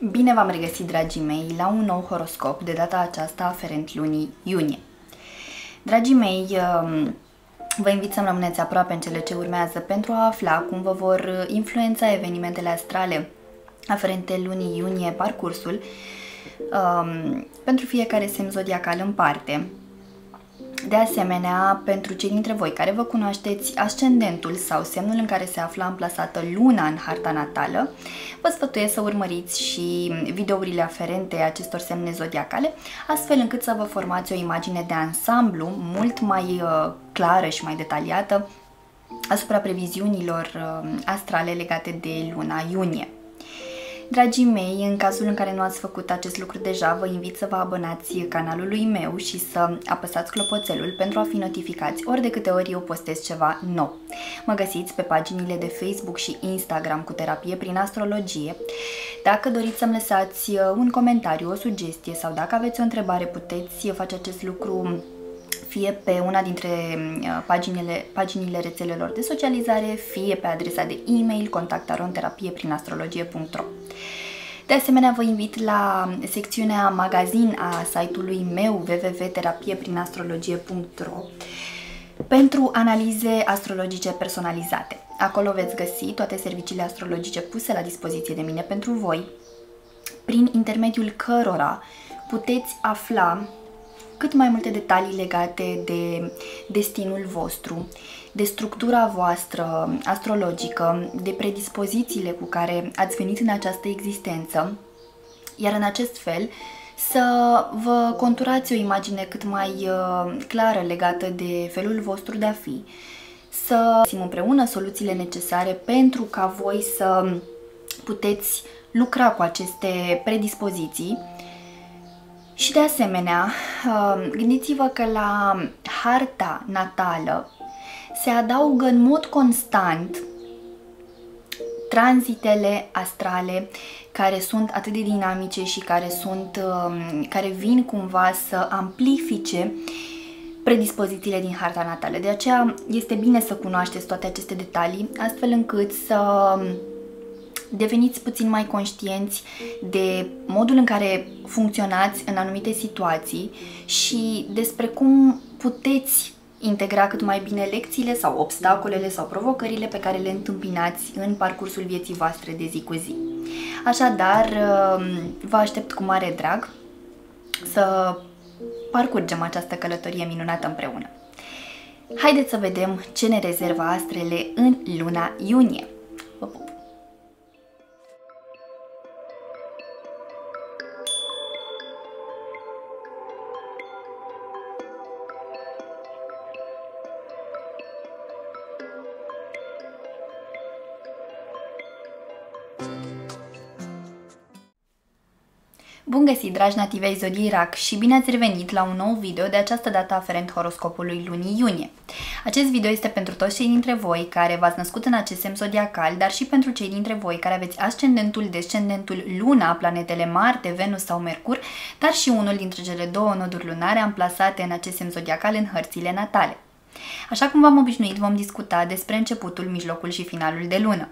Bine v-am regăsit, dragii mei, la un nou horoscop, de data aceasta aferent lunii iunie. Dragii mei, um, vă invit să rămâneți aproape în cele ce urmează pentru a afla cum vă vor influența evenimentele astrale aferente lunii iunie parcursul um, pentru fiecare semn zodiacal în parte. De asemenea, pentru cei dintre voi care vă cunoașteți ascendentul sau semnul în care se află amplasată luna în harta natală, vă sfătuiesc să urmăriți și videourile aferente acestor semne zodiacale, astfel încât să vă formați o imagine de ansamblu mult mai uh, clară și mai detaliată asupra previziunilor uh, astrale legate de luna iunie. Dragii mei, în cazul în care nu ați făcut acest lucru deja, vă invit să vă abonați canalului meu și să apăsați clopoțelul pentru a fi notificați ori de câte ori eu postez ceva nou. Mă găsiți pe paginile de Facebook și Instagram cu terapie prin astrologie. Dacă doriți să-mi lăsați un comentariu, o sugestie sau dacă aveți o întrebare, puteți face acest lucru fie pe una dintre uh, paginile, paginile rețelelor de socializare, fie pe adresa de e-mail contactaronterapie prin astrologie.ro. De asemenea, vă invit la secțiunea magazin a site-ului meu www.terapieprin.astrologie.ro pentru analize astrologice personalizate. Acolo veți găsi toate serviciile astrologice puse la dispoziție de mine pentru voi, prin intermediul cărora puteți afla cât mai multe detalii legate de destinul vostru, de structura voastră astrologică, de predispozițiile cu care ați venit în această existență, iar în acest fel să vă conturați o imagine cât mai uh, clară legată de felul vostru de a fi, să găsim împreună soluțiile necesare pentru ca voi să puteți lucra cu aceste predispoziții și de asemenea, um, gândiți-vă că la harta natală se adaugă în mod constant tranzitele astrale care sunt atât de dinamice și care, sunt, um, care vin cumva să amplifice predispozițiile din harta natală. De aceea este bine să cunoașteți toate aceste detalii, astfel încât să deveniți puțin mai conștienți de modul în care funcționați în anumite situații și despre cum puteți integra cât mai bine lecțiile sau obstacolele sau provocările pe care le întâmpinați în parcursul vieții voastre de zi cu zi. Așadar, um, vă aștept cu mare drag să parcurgem această călătorie minunată împreună. Haideți să vedem ce ne rezervă astrele în luna iunie. Găsit, dragi nativei Zodiei Rac și bine ați revenit la un nou video, de această dată aferent horoscopului lunii iunie. Acest video este pentru toți cei dintre voi care v-ați născut în acest semn zodiacal, dar și pentru cei dintre voi care aveți ascendentul, descendentul, luna, planetele Marte, Venus sau Mercur, dar și unul dintre cele două noduri lunare amplasate în acest semn zodiacal în hărțile natale. Așa cum v-am obișnuit, vom discuta despre începutul, mijlocul și finalul de lună.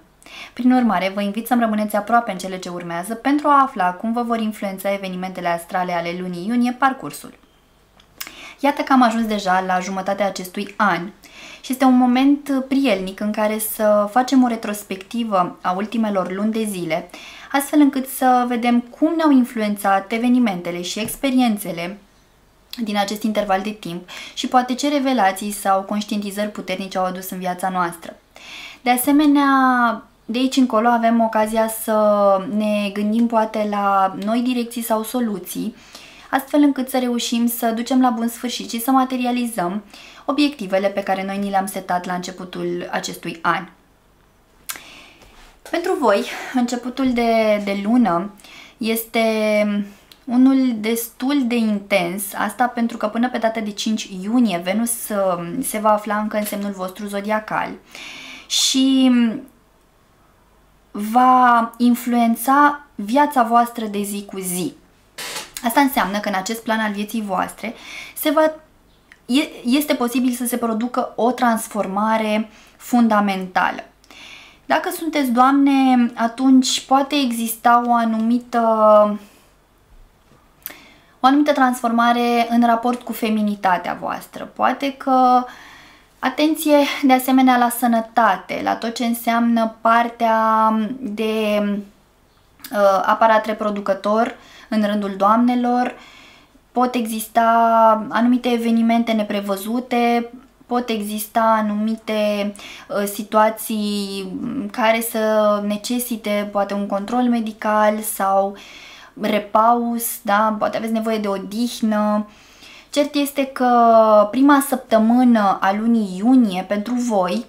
Prin urmare, vă invit să-mi rămâneți aproape în cele ce urmează pentru a afla cum vă vor influența evenimentele astrale ale lunii iunie parcursul. Iată că am ajuns deja la jumătatea acestui an și este un moment prielnic în care să facem o retrospectivă a ultimelor luni de zile, astfel încât să vedem cum ne-au influențat evenimentele și experiențele din acest interval de timp și poate ce revelații sau conștientizări puternice au adus în viața noastră. De asemenea, de aici încolo avem ocazia să ne gândim poate la noi direcții sau soluții, astfel încât să reușim să ducem la bun sfârșit și să materializăm obiectivele pe care noi ni le-am setat la începutul acestui an. Pentru voi, începutul de, de lună este unul destul de intens, asta pentru că până pe data de 5 iunie Venus uh, se va afla încă în semnul vostru zodiacal și va influența viața voastră de zi cu zi. Asta înseamnă că în acest plan al vieții voastre se va este posibil să se producă o transformare fundamentală. Dacă sunteți doamne, atunci poate exista o anumită o anumită transformare în raport cu feminitatea voastră. Poate că atenție de asemenea la sănătate, la tot ce înseamnă partea de uh, aparat reproducător în rândul doamnelor, pot exista anumite evenimente neprevăzute, pot exista anumite uh, situații care să necesite poate un control medical sau repaus, da? poate aveți nevoie de odihnă. Cert este că prima săptămână a lunii iunie pentru voi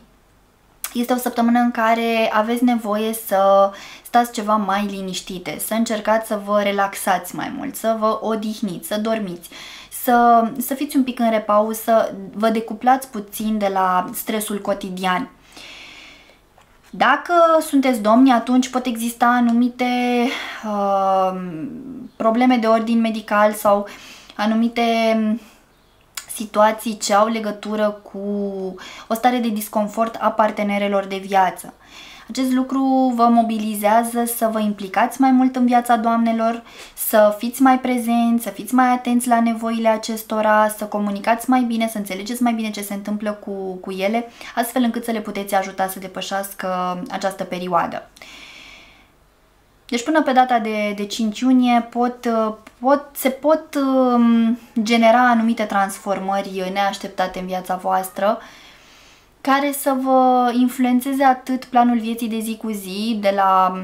este o săptămână în care aveți nevoie să stați ceva mai liniștite, să încercați să vă relaxați mai mult, să vă odihniți, să dormiți, să, să fiți un pic în repaus, să vă decuplați puțin de la stresul cotidian. Dacă sunteți domni, atunci pot exista anumite uh, probleme de ordin medical sau anumite situații ce au legătură cu o stare de disconfort a partenerelor de viață. Acest lucru vă mobilizează să vă implicați mai mult în viața doamnelor, să fiți mai prezenți, să fiți mai atenți la nevoile acestora, să comunicați mai bine, să înțelegeți mai bine ce se întâmplă cu, cu ele, astfel încât să le puteți ajuta să depășească această perioadă. Deci până pe data de, de 5 iunie pot, pot, se pot um, genera anumite transformări neașteptate în viața voastră care să vă influențeze atât planul vieții de zi cu zi, de la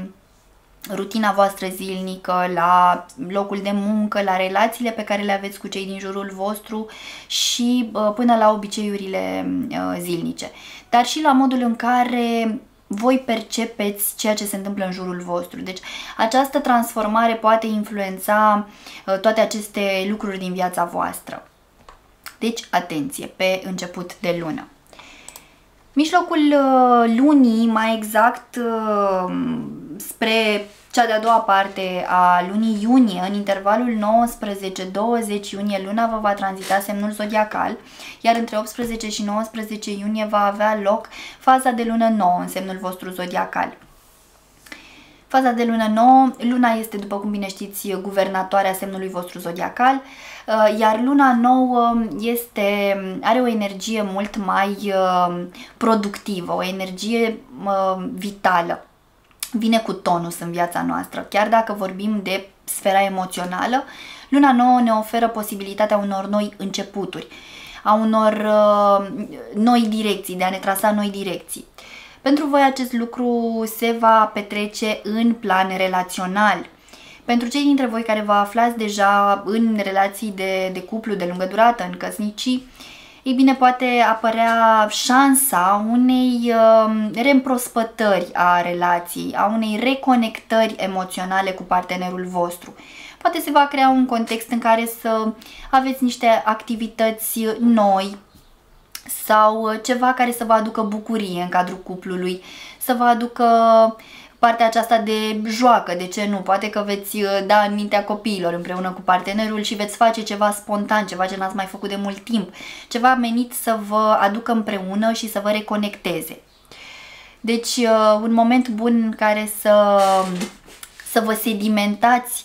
rutina voastră zilnică, la locul de muncă, la relațiile pe care le aveți cu cei din jurul vostru și până la obiceiurile uh, zilnice. Dar și la modul în care voi percepeți ceea ce se întâmplă în jurul vostru. Deci această transformare poate influența uh, toate aceste lucruri din viața voastră. Deci, atenție, pe început de lună. Mijlocul uh, lunii, mai exact uh, spre cea de-a doua parte a lunii iunie, în intervalul 19-20 iunie, luna vă va tranzita semnul zodiacal, iar între 18 și 19 iunie va avea loc faza de lună nouă în semnul vostru zodiacal. Faza de lună nouă, luna este, după cum bine știți, guvernatoarea semnului vostru zodiacal, uh, iar luna nouă este, are o energie mult mai uh, productivă, o energie uh, vitală. Vine cu tonus în viața noastră. Chiar dacă vorbim de sfera emoțională, luna nouă ne oferă posibilitatea unor noi începuturi, a unor noi direcții, de a ne trasa noi direcții. Pentru voi acest lucru se va petrece în plan relațional. Pentru cei dintre voi care vă aflați deja în relații de, de cuplu de lungă durată, în căsnicii, ei bine, poate apărea șansa unei uh, reîmprospătări a relației, a unei reconectări emoționale cu partenerul vostru. Poate se va crea un context în care să aveți niște activități noi, sau uh, ceva care să vă aducă bucurie în cadrul cuplului, să vă aducă partea aceasta de joacă, de ce nu? Poate că veți uh, da în mintea copiilor împreună cu partenerul și veți face ceva spontan, ceva ce n-ați mai făcut de mult timp, ceva menit să vă aducă împreună și să vă reconecteze. Deci, uh, un moment bun în care să, să vă sedimentați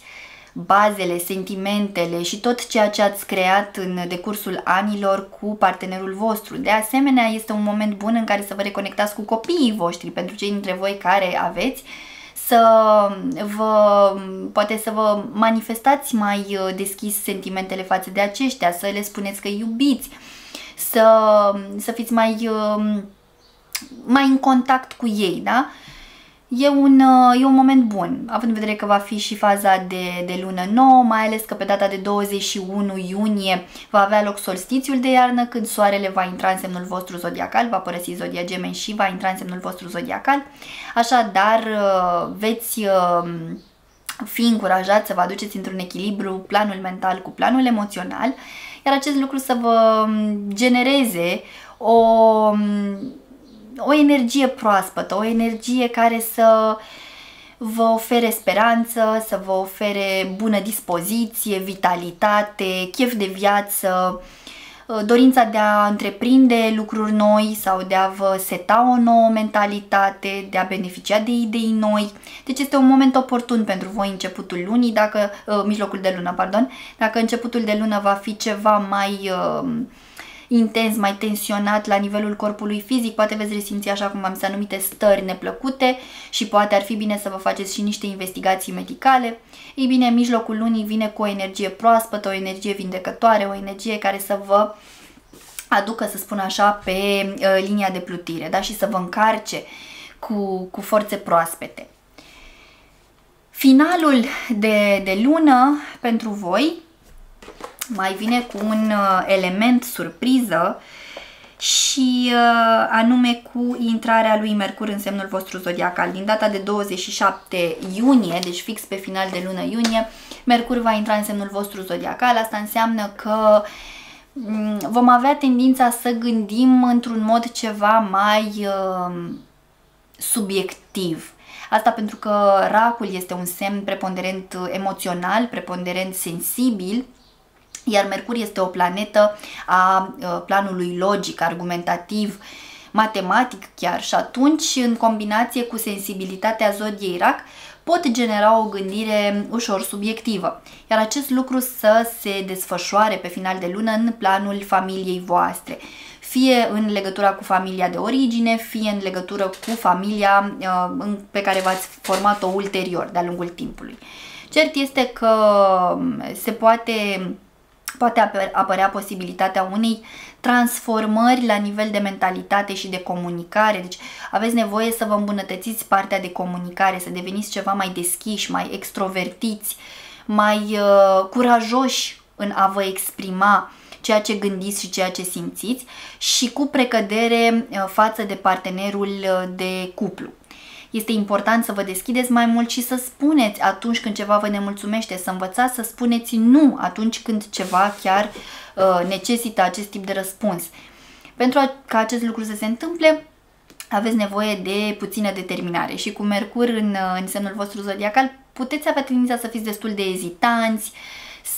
bazele, sentimentele și tot ceea ce ați creat în decursul anilor cu partenerul vostru. De asemenea, este un moment bun în care să vă reconectați cu copiii voștri, pentru cei dintre voi care aveți, să vă, poate să vă manifestați mai uh, deschis sentimentele față de aceștia, să le spuneți că iubiți, să, să fiți mai, uh, mai în contact cu ei, da? E un, uh, e un moment bun, având în vedere că va fi și faza de, de lună nouă, mai ales că pe data de 21 iunie va avea loc solstițiul de iarnă, când soarele va intra în semnul vostru zodiacal, va părăsi zodia gemeni și va intra în semnul vostru zodiacal. Așadar, uh, veți uh, fi încurajat să vă aduceți într-un echilibru planul mental cu planul emoțional, iar acest lucru să vă um, genereze o um, o energie proaspătă, o energie care să vă ofere speranță, să vă ofere bună dispoziție, vitalitate, chef de viață, uh, dorința de a întreprinde lucruri noi sau de a vă seta o nouă mentalitate, de a beneficia de idei noi. Deci este un moment oportun pentru voi începutul lunii, dacă, uh, mijlocul de lună, pardon, dacă începutul de lună va fi ceva mai uh, intens, mai tensionat la nivelul corpului fizic, poate veți resimți așa cum am zis anumite stări neplăcute și poate ar fi bine să vă faceți și niște investigații medicale. Ei bine, mijlocul lunii vine cu o energie proaspătă, o energie vindecătoare, o energie care să vă aducă, să spun așa, pe uh, linia de plutire da? și să vă încarce cu, cu forțe proaspete. Finalul de, de lună pentru voi mai vine cu un uh, element surpriză și uh, anume cu intrarea lui Mercur în semnul vostru zodiacal. Din data de 27 iunie, deci fix pe final de lună iunie, Mercur va intra în semnul vostru zodiacal. Asta înseamnă că mm, vom avea tendința să gândim într-un mod ceva mai uh, subiectiv. Asta pentru că racul este un semn preponderent emoțional, preponderent sensibil iar Mercur este o planetă a planului logic, argumentativ, matematic chiar. Și atunci, în combinație cu sensibilitatea zodiei rac, pot genera o gândire ușor subiectivă, iar acest lucru să se desfășoare pe final de lună în planul familiei voastre, fie în legătura cu familia de origine, fie în legătură cu familia pe care v-ați format-o ulterior, de-a lungul timpului. Cert este că se poate poate apărea posibilitatea unei transformări la nivel de mentalitate și de comunicare. Deci aveți nevoie să vă îmbunătățiți partea de comunicare, să deveniți ceva mai deschiși, mai extrovertiți, mai uh, curajoși în a vă exprima ceea ce gândiți și ceea ce simțiți și cu precădere uh, față de partenerul uh, de cuplu. Este important să vă deschideți mai mult și să spuneți atunci când ceva vă nemulțumește, să învățați să spuneți nu atunci când ceva chiar uh, necesită acest tip de răspuns. Pentru a, ca acest lucru să se întâmple, aveți nevoie de puțină determinare și cu Mercur în, uh, în semnul vostru zodiacal puteți avea tendința să fiți destul de ezitanți,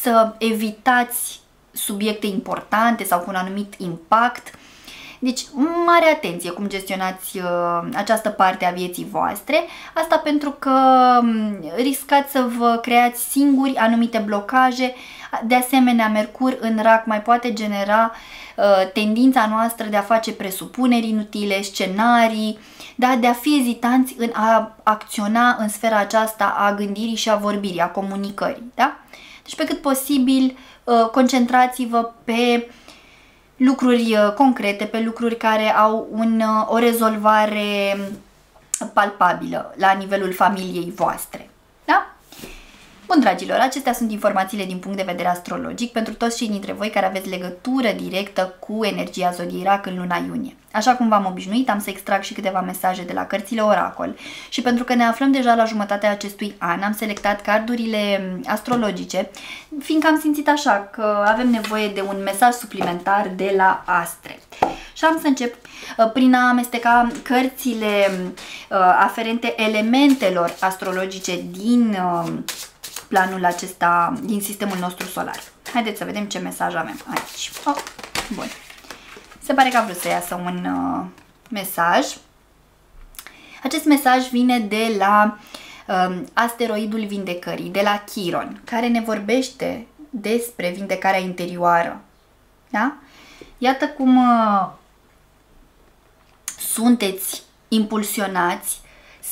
să evitați subiecte importante sau cu un anumit impact, deci, mare atenție cum gestionați uh, această parte a vieții voastre, asta pentru că um, riscați să vă creați singuri anumite blocaje. De asemenea, Mercur în rac mai poate genera uh, tendința noastră de a face presupuneri inutile, scenarii, da, de a fi ezitanți în a acționa în sfera aceasta a gândirii și a vorbirii, a comunicării. Da? Deci, pe cât posibil, uh, concentrați-vă pe lucruri uh, concrete, pe lucruri care au un, uh, o rezolvare palpabilă la nivelul familiei voastre. Da? Bun, dragilor, acestea sunt informațiile din punct de vedere astrologic pentru toți cei dintre voi care aveți legătură directă cu energia zodiei rac în luna iunie. Așa cum v-am obișnuit, am să extrag și câteva mesaje de la cărțile Oracol și pentru că ne aflăm deja la jumătatea acestui an, am selectat cardurile astrologice, fiindcă am simțit așa că avem nevoie de un mesaj suplimentar de la astre. Și am să încep uh, prin a amesteca cărțile uh, aferente elementelor astrologice din uh, planul acesta din sistemul nostru solar. Haideți să vedem ce mesaj avem aici. Oh, bun. Se pare că a vrut să iasă un uh, mesaj. Acest mesaj vine de la uh, asteroidul vindecării, de la Chiron, care ne vorbește despre vindecarea interioară. Da? Iată cum uh, sunteți impulsionați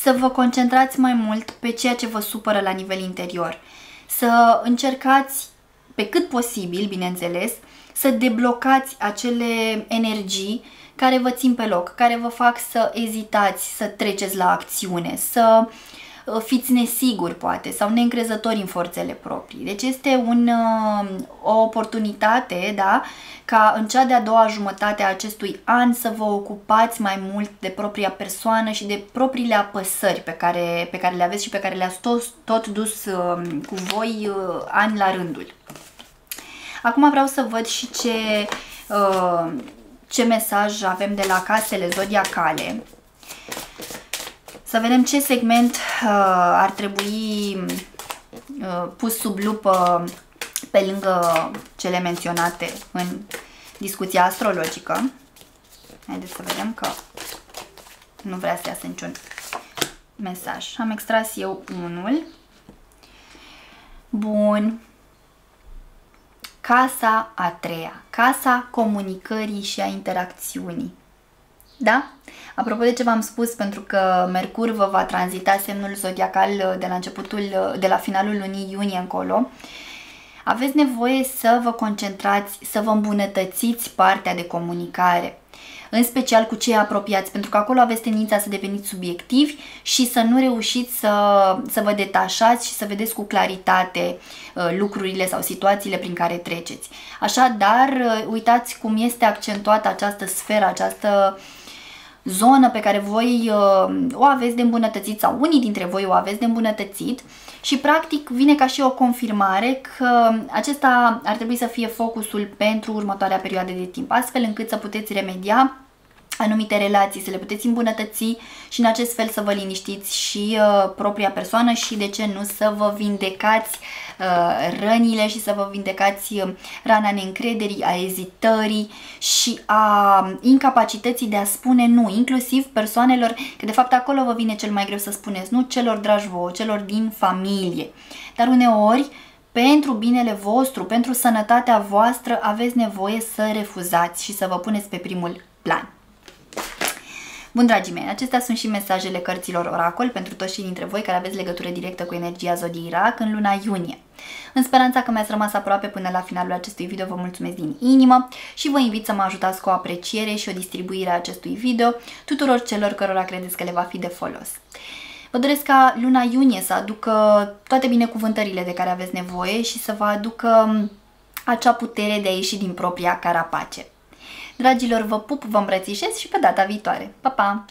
să vă concentrați mai mult pe ceea ce vă supără la nivel interior. Să încercați, pe cât posibil, bineînțeles, să deblocați acele energii care vă țin pe loc, care vă fac să ezitați, să treceți la acțiune, să uh, Uh, fiți nesiguri poate sau neîncrezători în forțele proprii. Deci este un, uh, o oportunitate da, ca în cea de-a doua jumătate a acestui an să vă ocupați mai mult de propria persoană și de propriile apăsări pe care, pe care le aveți și pe care le-ați tot, tot dus uh, cu voi ani la rândul. Acum vreau să văd și ce, ce mesaj avem de la casele zodiacale să vedem ce segment uh, ar trebui uh, pus sub lupă pe lângă cele menționate în discuția astrologică. Haideți să vedem că nu vrea să iasă niciun mesaj. Am extras eu unul. Bun. Casa a treia. Casa comunicării și a interacțiunii. Da? Apropo de ce v-am spus, pentru că Mercur vă va tranzita semnul zodiacal de la începutul, de la finalul lunii iunie încolo, aveți nevoie să vă concentrați, să vă îmbunătățiți partea de comunicare în special cu cei apropiați, pentru că acolo aveți tendința să deveniți subiectivi și să nu reușiți să, să vă detașați și să vedeți cu claritate uh, lucrurile sau situațiile prin care treceți. Așadar, uh, uitați cum este accentuată această sferă, această zonă pe care voi uh, o aveți de îmbunătățit sau unii dintre voi o aveți de îmbunătățit și practic vine ca și o confirmare că acesta ar trebui să fie focusul pentru următoarea perioadă de timp, astfel încât să puteți remedia anumite relații, să le puteți îmbunătăți și în acest fel să vă liniștiți și uh, propria persoană și de ce nu să vă vindecați uh, rănile și să vă vindecați uh, rana neîncrederii, a ezitării și a incapacității de a spune nu, inclusiv persoanelor, că de fapt acolo vă vine cel mai greu să spuneți nu celor dragi vouă, celor din familie. Dar uneori pentru binele vostru, pentru sănătatea voastră, aveți nevoie să refuzați și să vă puneți pe primul plan. Bun, dragii mei, acestea sunt și mesajele cărților Oracol pentru toți cei dintre voi care aveți legătură directă cu energia zodiei Rac în luna iunie. În speranța că mi-ați rămas aproape până la finalul acestui video, vă mulțumesc din inimă și vă invit să mă ajutați cu o apreciere și o distribuire a acestui video tuturor celor cărora credeți că le va fi de folos. Vă doresc ca luna iunie să aducă toate binecuvântările de care aveți nevoie și să vă aducă acea putere de a ieși din propria carapace. Dragilor, vă pup, vă îmbrățișez și pe data viitoare. Pa, pa!